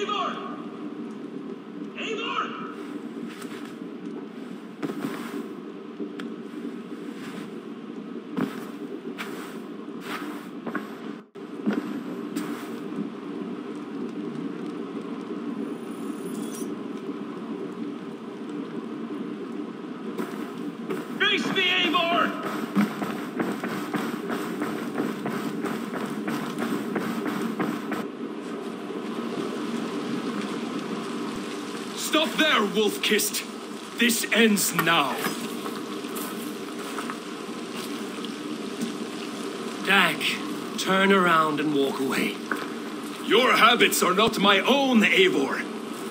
Eivor! Eivor! Face me, Eivor! Stop there, Wolf-Kissed! This ends now. Dag, turn around and walk away. Your habits are not my own, Eivor.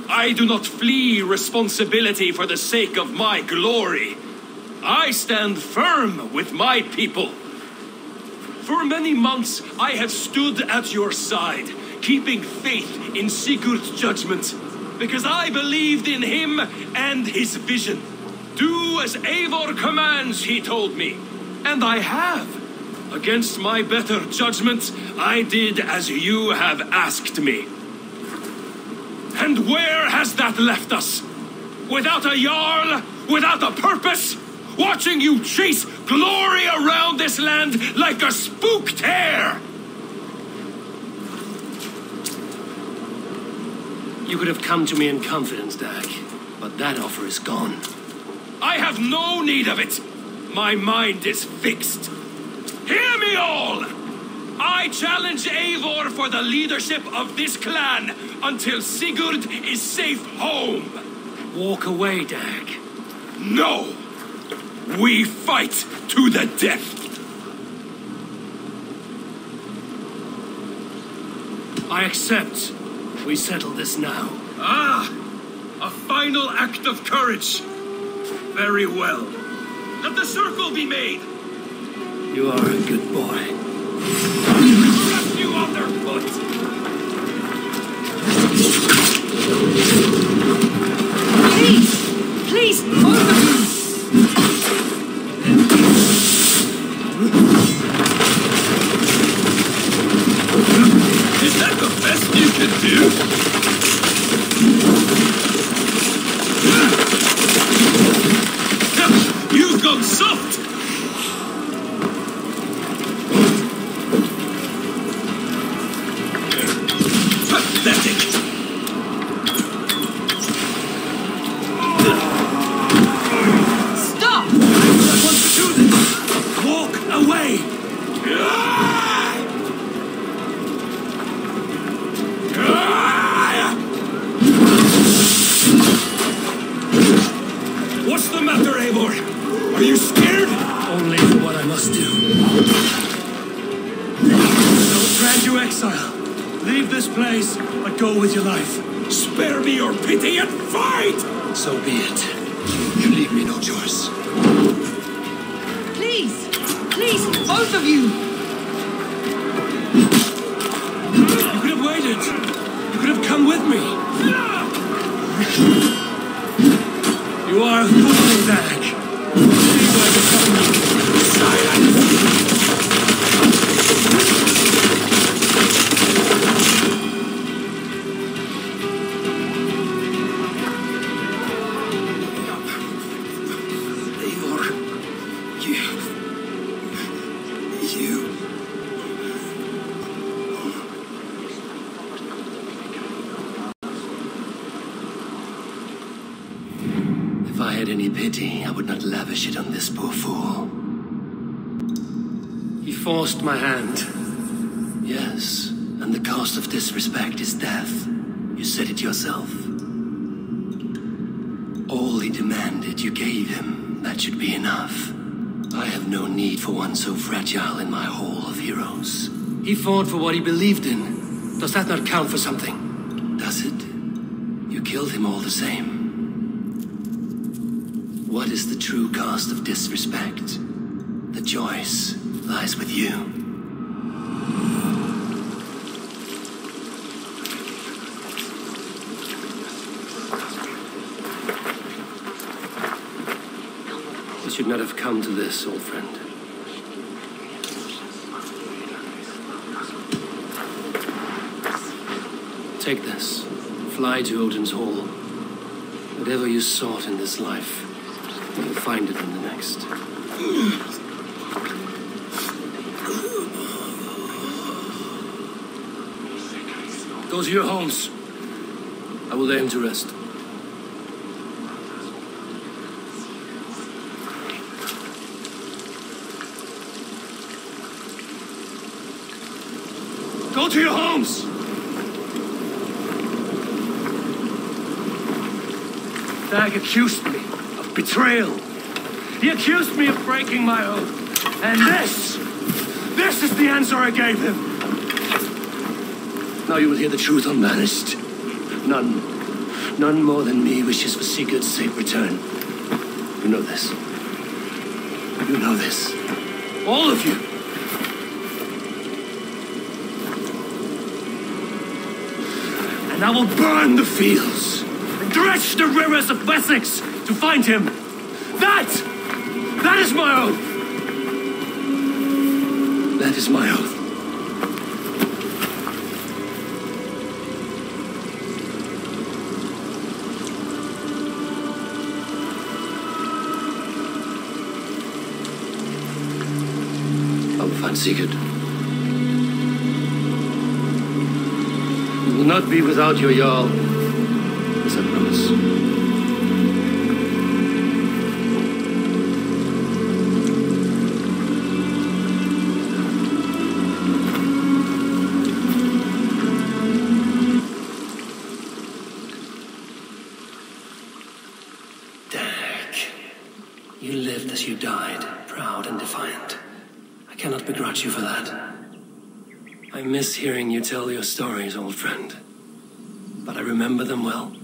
I do not flee responsibility for the sake of my glory. I stand firm with my people. For many months, I have stood at your side, keeping faith in Sigurd's judgment, because I believed in him and his vision. Do as Eivor commands, he told me, and I have. Against my better judgment, I did as you have asked me. And where has that left us? Without a Jarl? Without a purpose? Watching you chase glory around this land like a spooked hare! You could have come to me in confidence, Dag, but that offer is gone. I have no need of it! My mind is fixed. Hear me all! I challenge Eivor for the leadership of this clan until Sigurd is safe home. Walk away, Dag. No! We fight to the death! I accept. We settle this now. Ah! A final act of courage! Very well. Let the circle be made! You are a good boy. What's the matter, Eivor? Are you scared? Only for what I must do. Don't grant you exile. Leave this place, but go with your life. Spare me your pity and fight! So be it. You leave me no choice. Please! Both of you! You could have waited. You could have come with me. Pity, I would not lavish it on this poor fool. He forced my hand. Yes, and the cost of disrespect is death. You said it yourself. All he demanded, you gave him. That should be enough. I have no need for one so fragile in my hall of heroes. He fought for what he believed in. Does that not count for something? Does it? You killed him all the same. What is the true cost of disrespect? The choice lies with you. You should not have come to this, old friend. Take this. fly to Odin's Hall. Whatever you sought in this life, you'll find it in the next. Go to your homes. I will lay him to rest. Go to your homes! Dag accused me betrayal. He accused me of breaking my oath. And this, this is the answer I gave him. Now you will hear the truth unbanished. None, none more than me wishes for Sigurd's safe return. You know this. You know this. All of you. And I will burn the fields and dredge the rivers of Wessex to find him. That, that is my oath. That is my oath. I will find Sigurd. You will not be without your Jarl. As I promise. You lived as you died, proud and defiant. I cannot begrudge you for that. I miss hearing you tell your stories, old friend. But I remember them well.